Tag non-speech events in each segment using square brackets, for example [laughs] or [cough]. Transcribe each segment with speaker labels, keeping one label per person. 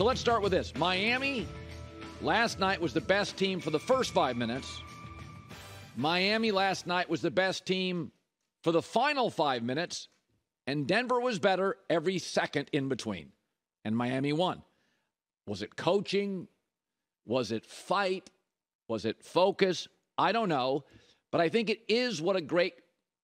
Speaker 1: So let's start with this. Miami last night was the best team for the first five minutes. Miami last night was the best team for the final five minutes. And Denver was better every second in between. And Miami won. Was it coaching? Was it fight? Was it focus? I don't know. But I think it is what a great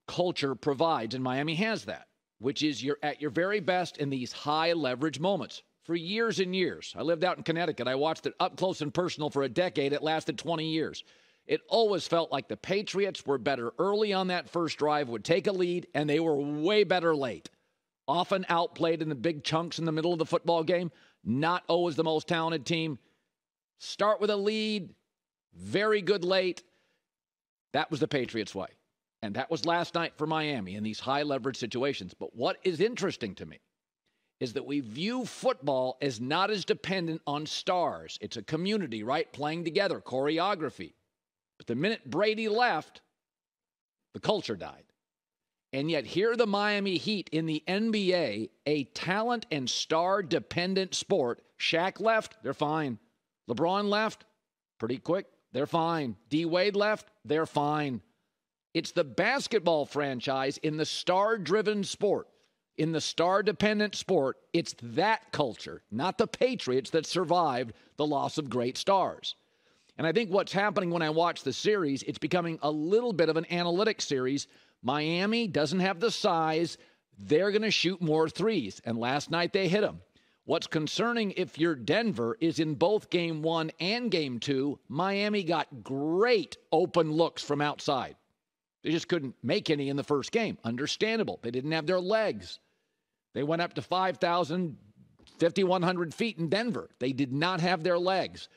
Speaker 1: culture provides. And Miami has that, which is you're at your very best in these high leverage moments for years and years. I lived out in Connecticut. I watched it up close and personal for a decade. It lasted 20 years. It always felt like the Patriots were better early on that first drive, would take a lead, and they were way better late. Often outplayed in the big chunks in the middle of the football game. Not always the most talented team. Start with a lead, very good late. That was the Patriots' way. And that was last night for Miami in these high leverage situations. But what is interesting to me is that we view football as not as dependent on stars. It's a community, right? Playing together, choreography. But the minute Brady left, the culture died. And yet, here the Miami Heat in the NBA, a talent and star dependent sport. Shaq left, they're fine. LeBron left, pretty quick, they're fine. D Wade left, they're fine. It's the basketball franchise in the star driven sport, in the star dependent sport. It's that culture, not the Patriots, that survived the loss of great stars. And I think what's happening when I watch the series, it's becoming a little bit of an analytic series. Miami doesn't have the size. They're going to shoot more threes. And last night they hit them. What's concerning if you're Denver is in both game one and game two, Miami got great open looks from outside. They just couldn't make any in the first game. Understandable. They didn't have their legs. They went up to 5,000, 5,100 feet in Denver. They did not have their legs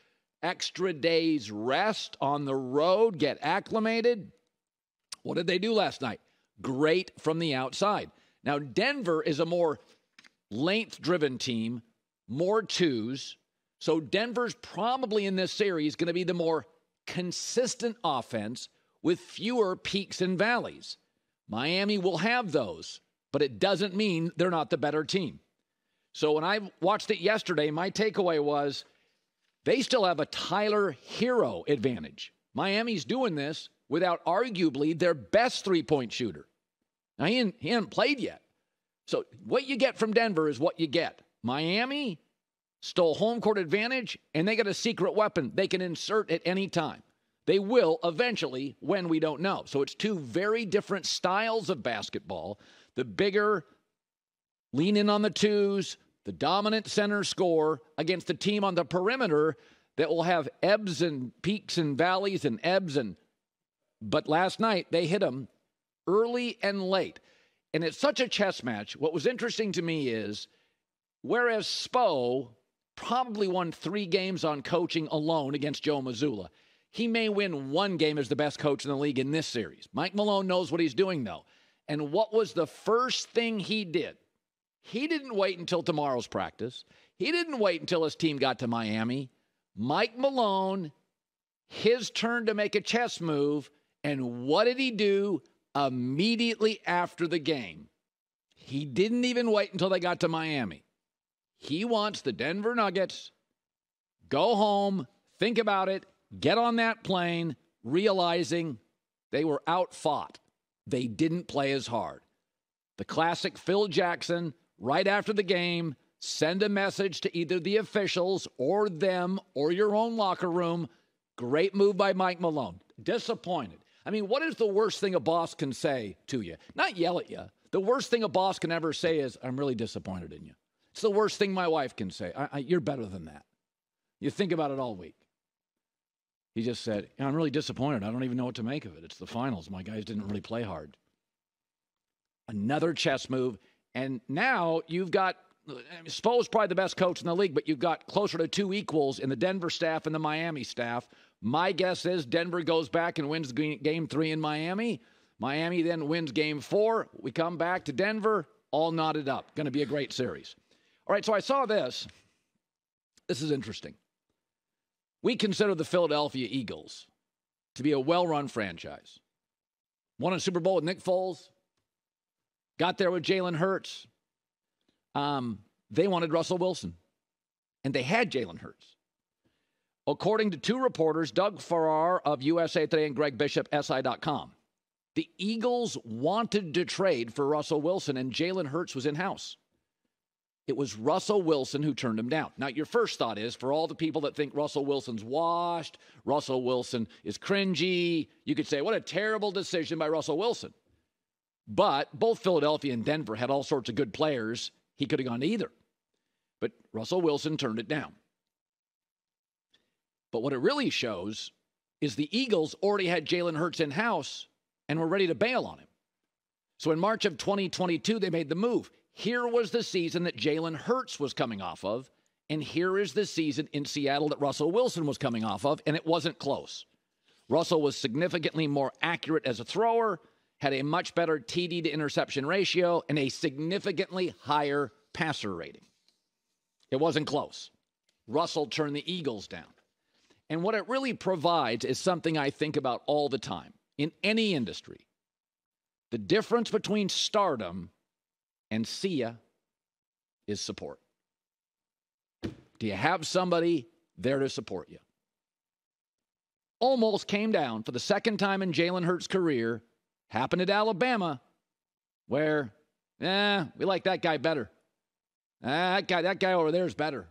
Speaker 1: extra days rest on the road, get acclimated. What did they do last night? Great from the outside. Now, Denver is a more length driven team, more twos. So, Denver's probably in this series going to be the more consistent offense with fewer peaks and valleys. Miami will have those, but it doesn't mean they're not the better team. So, when I watched it yesterday, my takeaway was they still have a Tyler Herro advantage. Miami's doing this without arguably their best three point shooter. Now, he, hadn't, he hasn't played yet. So, what you get from Denver is what you get. Miami stole home court advantage, and they got a secret weapon they can insert at any time. They will eventually, when we don't know. So, it's two very different styles of basketball. The bigger, lean in on the twos, the dominant center score against the team on the perimeter that will have ebbs and peaks and valleys and ebbs and but last night they hit them early and late. And it's such a chess match. What was interesting to me is whereas Spo probably won 3 games on coaching alone against Joe Mazzulla, he may win one game as the best coach in the league in this series. Mike Malone knows what he's doing though. And what was the first thing he did? He didn't wait until tomorrow's practice. He didn't wait until his team got to Miami. Mike Malone, his turn to make a chess move. And what did he do immediately after the game? He didn't even wait until they got to Miami. He wants the Denver Nuggets go home, think about it, get on that plane, realizing they were outfought. They didn't play as hard. The classic Phil Jackson right after the game, send a message to either the officials or them or your own locker room. Great move by Mike Malone. Disappointed. I mean, what is the worst thing a boss can say to you? Not yell at you. The worst thing a boss can ever say is, I'm really disappointed in you. It's the worst thing my wife can say. I, I, you're better than that. You think about it all week. He just said, I'm really disappointed. I don't even know what to make of it. It's the finals. My guys didn't really play hard. Another chess move. And now you've got, Spo's probably the best coach in the league, but you've got closer to two equals in the Denver staff and the Miami staff. My guess is Denver goes back and wins game three in Miami. Miami then wins game four. We come back to Denver, all knotted up. Going to be a great series. All right, so I saw this. This is interesting. We consider the Philadelphia Eagles to be a well run franchise. Won a Super Bowl with Nick Foles, Got there with Jalen Hurts. Um, they wanted Russell Wilson. and they had Jalen Hurts. According to two reporters, Doug Farrar of USA Today and Greg Bishop, SI.com, the Eagles wanted to trade for Russell Wilson, and Jalen Hurts was in house. It was Russell Wilson who turned him down. Now, your first thought is for all the people that think Russell Wilson's washed, Russell Wilson is cringy, you could say, what a terrible decision by Russell Wilson. But both Philadelphia and Denver had all sorts of good players. He could have gone to either. But Russell Wilson turned it down. But what it really shows is the Eagles already had Jalen Hurts in house and were ready to bail on him. So in March of 2022, they made the move. Here was the season that Jalen Hurts was coming off of, and here is the season in Seattle that Russell Wilson was coming off of, and it wasn't close. Russell was significantly more accurate as a thrower, had a much better TD to interception ratio, and a significantly higher passer rating. It wasn't close. Russell turned the Eagles down. And what it really provides is something I think about all the time in any industry. The difference between stardom and see ya is support. Do you have somebody there to support you? Almost came down for the second time in Jalen Hurts' career. Happened at Alabama, where, eh, we like that guy better. Ah, that guy, that guy over there is better.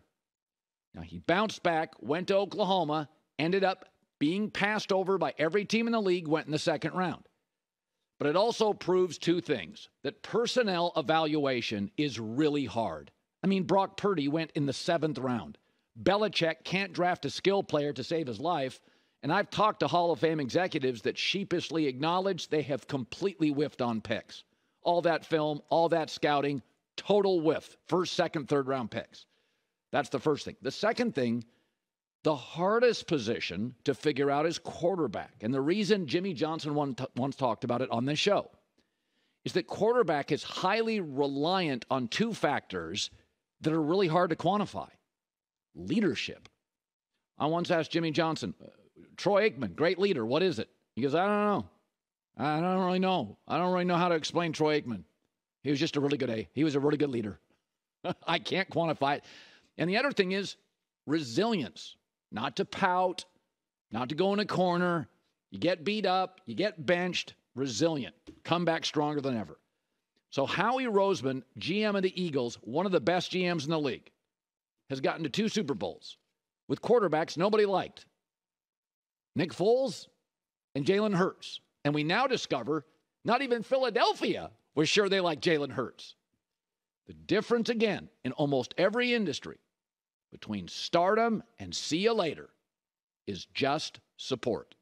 Speaker 1: Now he bounced back, went to Oklahoma, ended up being passed over by every team in the league, went in the second round. But it also proves two things that personnel evaluation is really hard. I mean, Brock Purdy went in the seventh round. Belichick can't draft a skill player to save his life. And I've talked to Hall of Fame executives that sheepishly acknowledge they have completely whiffed on picks. All that film, all that scouting, total whiff. First, second, third round picks. That's the first thing. The second thing the hardest position to figure out is quarterback. And the reason Jimmy Johnson once talked about it on this show is that quarterback is highly reliant on two factors that are really hard to quantify leadership. I once asked Jimmy Johnson, uh, Troy Aikman, great leader, what is it? He goes, I don't know. I don't really know. I don't really know how to explain Troy Aikman. He was just a really good A. He was a really good leader. [laughs] I can't quantify it. And the other thing is resilience not to pout, not to go in a corner. You get beat up, you get benched, resilient, come back stronger than ever. So, Howie Roseman, GM of the Eagles, one of the best GMs in the league, has gotten to two Super Bowls with quarterbacks nobody liked Nick Foles and Jalen Hurts. And we now discover not even Philadelphia was sure they liked Jalen Hurts. The difference, again, in almost every industry between stardom and see you later is just support.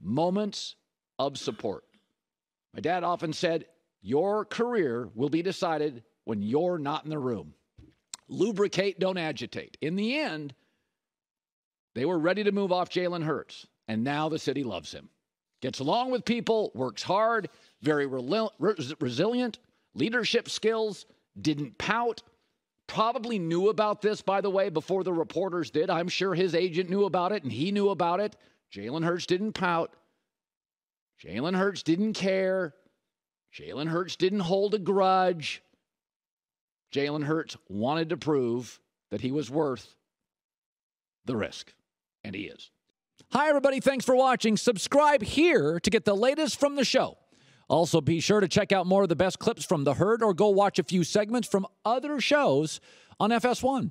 Speaker 1: Moments of support. My dad often said, Your career will be decided when you're not in the room. Lubricate, don't agitate. In the end, they were ready to move off Jalen Hurts, and now the city loves him. Gets along with people, works hard, very resilient, leadership skills, didn't pout, probably knew about this, by the way, before the reporters did. I'm sure his agent knew about it and he knew about it. Jalen Hurts didn't pout. Jalen Hurts didn't care. Jalen Hurts didn't hold a grudge. Jalen Hurts wanted to prove that he was worth the risk, and he is. Hi, everybody. Thanks for watching. Subscribe here to get the latest from the show. Also, be sure to check out more of the best clips from The Herd or go watch a few segments from other shows on FS1.